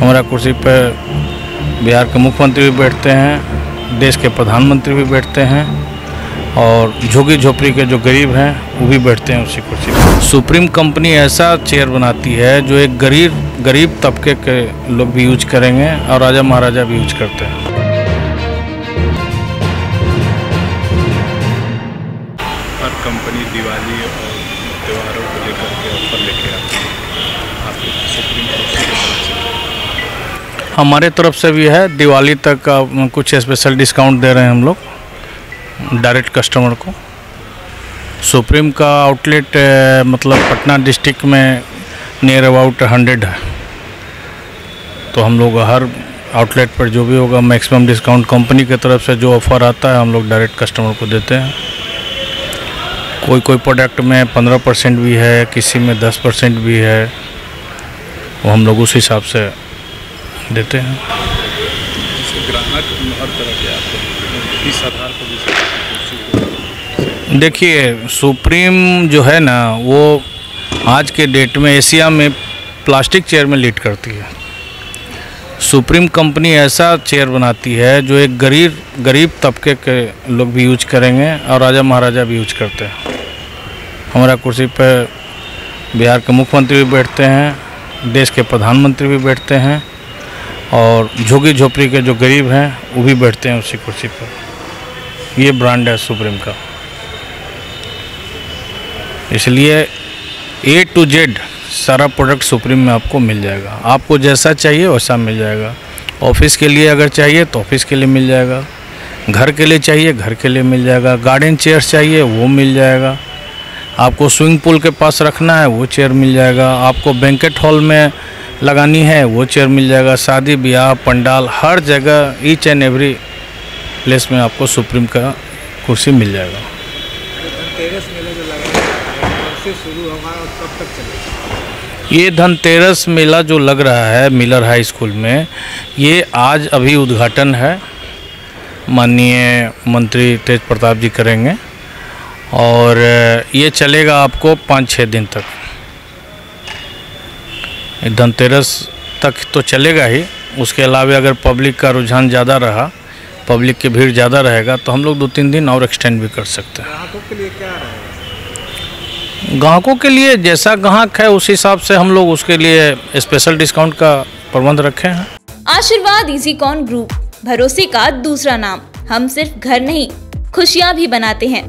हमारा कुर्सी पर बिहार के मुख्यमंत्री भी बैठते हैं देश के प्रधानमंत्री भी बैठते हैं और झुगी झोपड़ी के जो गरीब हैं वो भी बैठते हैं उसी कुर्सी पर सुप्रीम कंपनी ऐसा चेयर बनाती है जो एक गरीब गरीब तबके के लोग भी यूज़ करेंगे और राजा महाराजा भी यूज़ करते हैं। हर कंपनी दिवाली और त्योहारों को लेकर के ऑफ़र लेके आती है। आपको सुप्रीम कोर्ट हमारे तरफ़ से भी है, दिवाली तक कुछ स्पेशल डिस्काउंट दे रहे हैं हम लोग डायरेक्ट कस्टमर को। सुप्रीम का आउटलेट मतलब पटना डिस्ट्रिक्ट में नियर अबाउट हंड्रेड है। तो हम लोग हर आउटलेट पर जो भी होगा मैक्सिमम डिस्काउंट कंपनी की तरफ़ से जो ऑफ़र आता है, हम लोग डायरेक्ट कस्टमर को देते हैं। कोई कोई प्रोडक्ट में पंद्रह परसेंट भी है, किसी में दस परसेंट भी है, वो हम लोग उस हिसाब से देते हैं। ग्राहक हर तरह के आते हैं किस आधार पर जैसे कुर्सी को देखिए सुप्रीम जो है ना वो आज के डेट में एशिया में प्लास्टिक चेयर में लीड करती है। सुप्रीम कंपनी ऐसा चेयर बनाती है जो एक गरीब गरीब तबके के लोग भी यूज़ करेंगे और राजा महाराजा भी यूज़ करते हैं। हमारा कुर्सी पर बिहार के मुख्यमंत्री भी बैठते हैं देश के प्रधानमंत्री भी बैठते हैं। और झुगी झोपड़ी के जो गरीब हैं, वो भी बैठते हैं उसी कुर्सी पर। ये ब्रांड है सुप्रीम का। इसलिए ए टू जेड सारा प्रोडक्ट सुप्रीम में आपको मिल जाएगा। आपको जैसा चाहिए वैसा मिल जाएगा। ऑफ़िस के लिए अगर चाहिए तो ऑफ़िस के लिए मिल जाएगा। घर के लिए चाहिए, घर के लिए मिल जाएगा। गार्डन चेयर्स चाहिए, वो मिल जाएगा। आपको स्विमिंग पूल के पास रखना है, वो चेयर मिल जाएगा। आपको बैंकेट हॉल में लगानी है वो चेयर मिल जाएगा शादी ब्याह पंडाल हर जगह ईच एंड एवरी प्लेस में आपको सुप्रीम का कुर्सी मिल जाएगा। ये धनतेरस मेला जो लग रहा है मिलर हाई स्कूल में ये आज अभी उद्घाटन है। माननीय मंत्री तेज प्रताप जी करेंगे और ये चलेगा आपको पाँच छः दिन तक। धनतेरस तक तो चलेगा ही। उसके अलावा अगर पब्लिक का रुझान ज़्यादा रहा पब्लिक की भीड़ ज़्यादा रहेगा तो हम लोग दो तीन दिन और एक्सटेंड भी कर सकते हैं। ग्राहकों के लिए क्या रहेगा ग्राहकों के लिए जैसा ग्राहक है उस हिसाब से हम लोग उसके लिए स्पेशल डिस्काउंट का प्रबंध रखे हैं। आशीर्वाद इजी कॉन ग्रुप भरोसे का दूसरा नाम। हम सिर्फ़ घर नहीं खुशियाँ भी बनाते हैं।